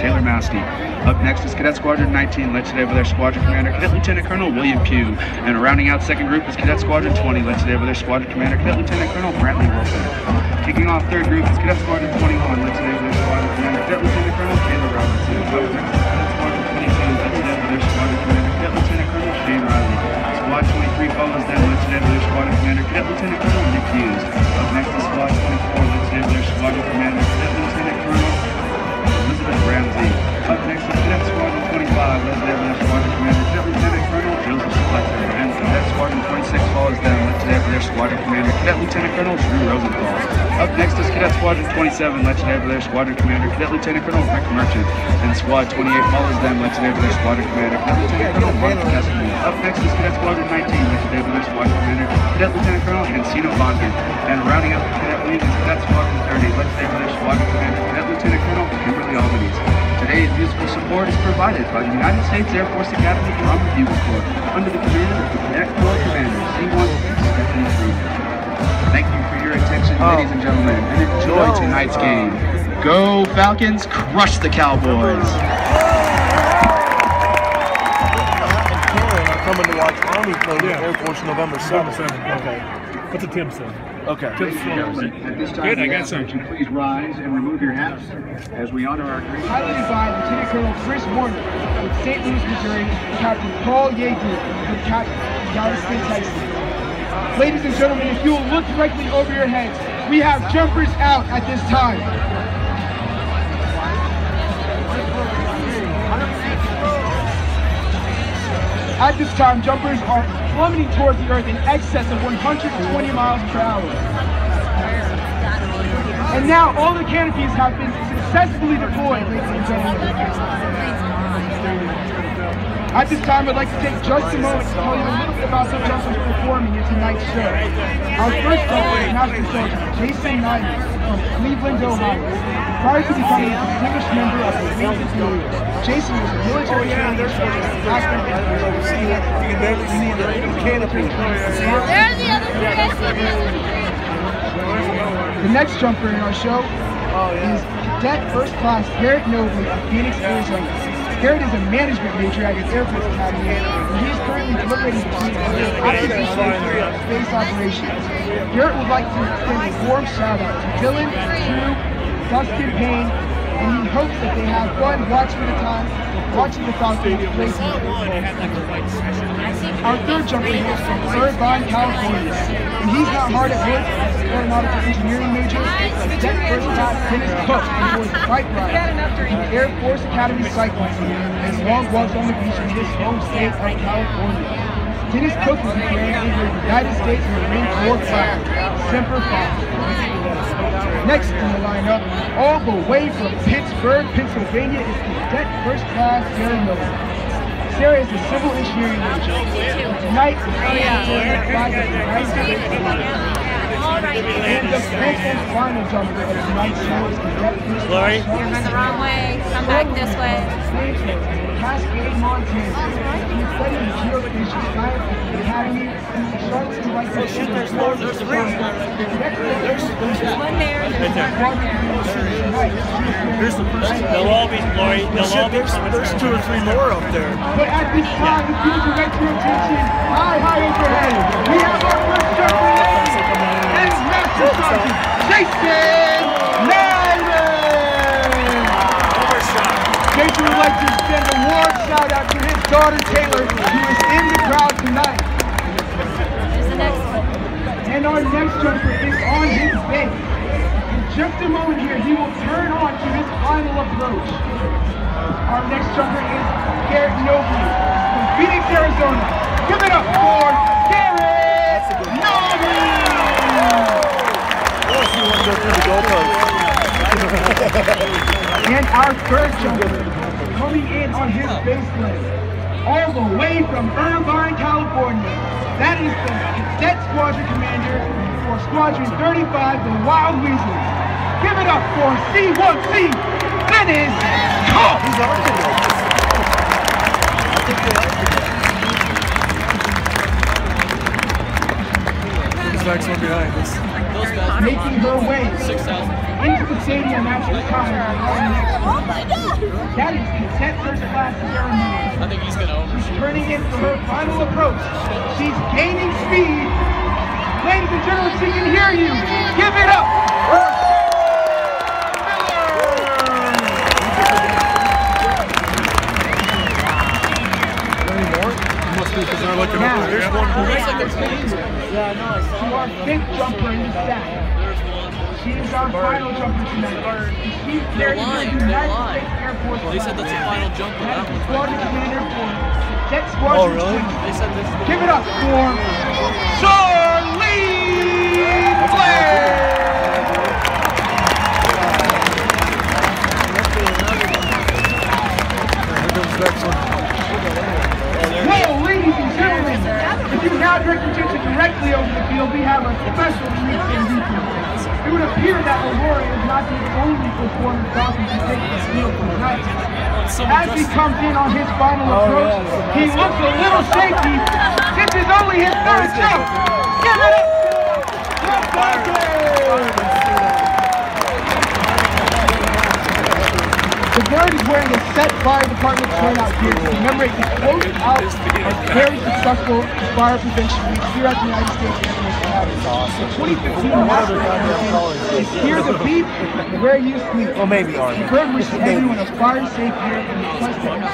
Taylor Masty. Up next is Cadet Squadron 19, led today by their Squadron Commander, Cadet Lieutenant Colonel William Pugh. And rounding out second group is Cadet Squadron 20, led today by their Squadron Commander, Cadet Lieutenant Colonel Brantley Wilson. Kicking off third group is Cadet Squadron 21, led today by their Squadron Commander, Cadet Lieutenant Colonel Caleb Robinson. Up next is Cadet Squadron 22, led today by their Squadron Commander, Cadet Lieutenant Colonel Shane Riley. Squad 23 follows them, led today by their Squadron Commander, Cadet Lieutenant Colonel Nick Hughes. Up next is 25, led by their Squadron Commander, Cadet Lieutenant Colonel Joseph Splector. And Cadet Squadron 26 follows them, led today by their Squadron Commander, Cadet Lieutenant Colonel Drew Rosenthal. Up next is Cadet Squadron 27, led today by their Squadron Commander, Cadet Lieutenant Colonel Rick Merchant. And Squad 28 follows them, led today by their Squadron Commander, Cadet Lieutenant Colonel Mark Cassidy. Up next is Cadet Squadron 19, led today by their Squadron Commander, Cadet Lieutenant Colonel Encino Bondman. And rounding the Cadet is Cadet Squadron 30, led today by their Squadron Commander, Cadet Lieutenant Colonel Kimberly Albanese. Today's musical support is provided by the United States Air Force Academy Drum and Bugle Corps under the command of the Cadet Corps Commander C1 Stephanie Freeman. Thank you for your attention, oh. ladies and gentlemen, and enjoy tonight's game. Go Falcons, crush the Cowboys. Karen are coming to watch Army play with Yeah. Air Force November 7th. Okay. What's a Tim say? Okay. Tim's At this time, Good, I got some. that you please rise and remove your hats as we honor our great Piloted by Lieutenant Colonel Chris Warner with St. Louis, Missouri, Captain Paul Yeager with Captain Dallas Space High School. Ladies and gentlemen, if you will look directly over your heads, we have jumpers out at this time. At this time, jumpers are plummeting towards the earth in excess of 120 miles per hour. And now all the canopies have been successfully deployed, ladies and gentlemen. At this time, I'd like to take just a moment to tell you a little bit about the jumpers performing in tonight's show. Our first jumper is Master Sergeant Jason Nyman from Cleveland, Ohio. Prior to becoming a distinguished Jason was military instructor at Blackburn Air You can barely see the canopy. There's the other three. I see the other three. The next jumper in our show is Cadet First Class Garrett Nobley of Phoenix, Arizona. Garrett is a management major at the Air Force Academy, and he is currently deliberating between and space operations. Garrett would like to extend a warm shout out to Dylan, Drew, Dustin Payne, and he hopes that they have fun watching the time, watching the Falcons play tonight. Our third jumper here is from Irvine, California. And he's not hard at work as an aeronautical engineering major, but Jet First Class Dennis Cook aboard the bike ride in the Air Force Academy Cycling Team and long walks on the beach in his home state of California. Dennis Cook over the United States Marine Corps flag, Semper Fi. Next in the lineup, all the way from Pittsburgh, Pennsylvania, is Cadet First Class Sarah Miller. Sarah is a civil engineering major. Tonight, the flag of the United States. And the fourth and final jumper of tonight's show is Cadet First Lori? Class Turn the wrong way. Come back this way. Cascade, Montana. He studied geospatial the Academy and starts to shit there's more there's three. There's One there. There's one right there. Here's the first. They'll all be, Lori, oh, they'll all be There's, there's two or three more up there. But at this time, if you direct your attention high, high overhead, we have our out daughter Taylor, who is in the crowd tonight. There's the next one. And our next jumper is on his base. In just a moment here, he will turn on to his final approach. Our next jumper is Garrett Nobley from Phoenix, Arizona. Give it up for Garrett Nobley! I want to see one go through the goalpost. And our third jumper coming in on his baseline, all the way from Irvine, California. That is the Cadet Squadron Commander for Squadron 35, the Wild Weasels. Give it up for C1C, Dennis Cook! Who's the behind us? Making her way into the stadium time. Our Oh my god! That is cadet first class Moore. I think he's gonna overshoot. Turning in for her final approach. She's gaining speed. Ladies and gentlemen, she can hear you. Give it up. Because they're looking Now, over there. Looks like there's names. Yeah, I know. I to saw our it. fifth jumper in the stack. There's one. She is our final jumper tonight. She's They're lying, they're lying. States Air Force. They said that's the final jumper. That one's Squadron Commander Oh, really? They said this Give it up for Charlie Blair! Directly over the field, we have a special treat in detail. It would appear that Aurora is not the only performance Falcon to take the field tonight. As he comes in on his final approach, he looks a little shaky. This is only his third jump. To commemorate the close out of very successful fire prevention week here at the United States Force Academy. The 2015 National Anthem is Hear the Beep, Where You Sleep. Well, maybe Army. The wishes everyone a fire safe year and requests that